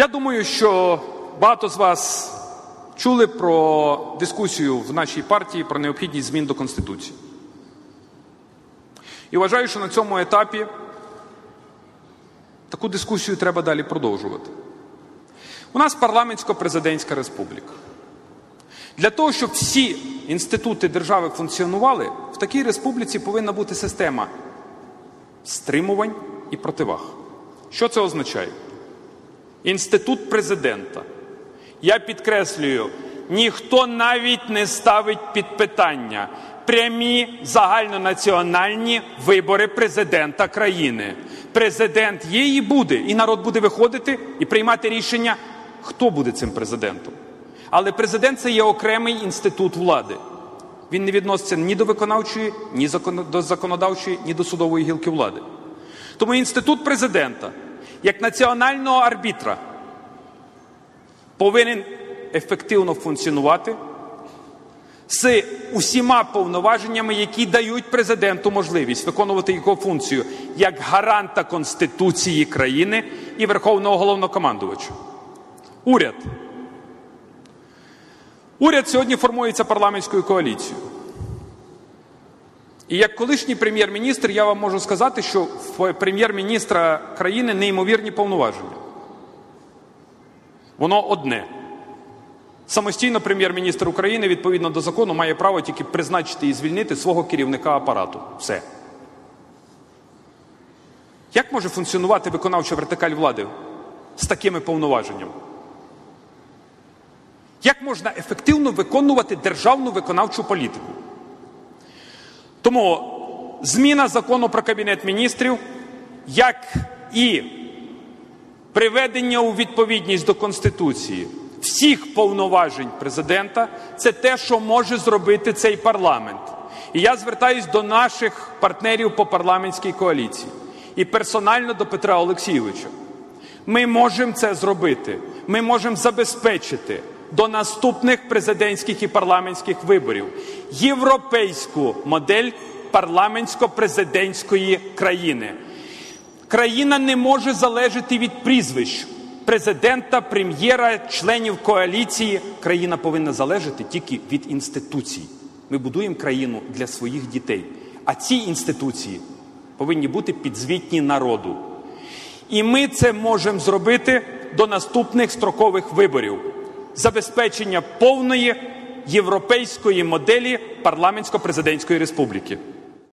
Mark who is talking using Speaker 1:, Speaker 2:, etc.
Speaker 1: Я думаю, що багато з вас чули про дискусію в нашій партії про необхідність змін до Конституції. І вважаю, що на цьому етапі таку дискусію треба далі продовжувати. У нас парламентсько-президентська республіка. Для того, щоб всі інститути держави функціонували, в такій республіці повинна бути система стримувань і противаг. Що це означає? Інститут президента. Я підкреслюю, ніхто навіть не ставить під питання прямі загальнонаціональні вибори президента країни. Президент є і буде, і народ буде виходити і приймати рішення, хто буде цим президентом. Але президент це є окремий інститут влади. Він не відноситься ні до виконавчої, ні до законодавчої, ні до судової гілки влади. Тому інститут президента, як національного арбітра, повинен ефективно функціонувати з усіма повноваженнями, які дають президенту можливість виконувати його функцію як гаранта Конституції країни і Верховного головнокомандувача. Уряд. Уряд сьогодні формується парламентською коаліцією. І як колишній прем'єр-міністр, я вам можу сказати, що в прем'єр-міністра країни неймовірні повноваження. Воно одне. Самостійно прем'єр-міністр України відповідно до закону має право тільки призначити і звільнити свого керівника апарату. Все. Як може функціонувати виконавча вертикаль влади з такими повноваженнями? Як можна ефективно виконувати державну виконавчу політику? Тому зміна закону про Кабінет міністрів, як і приведення у відповідність до Конституції всіх повноважень президента це те, що може зробити цей парламент. І я звертаюсь до наших партнерів по парламентській коаліції і персонально до Петра Олексійовича. Ми можемо це зробити. Ми можемо забезпечити до наступних президентських і парламентських виборів європейську модель парламентсько-президентської країни. Країна не може залежати від прізвищ президента, прем'єра, членів коаліції. Країна повинна залежати тільки від інституцій. Ми будуємо країну для своїх дітей. А ці інституції повинні бути підзвітні народу. І ми це можемо зробити до наступних строкових виборів забезпечення повної європейської моделі парламентсько-президентської республіки.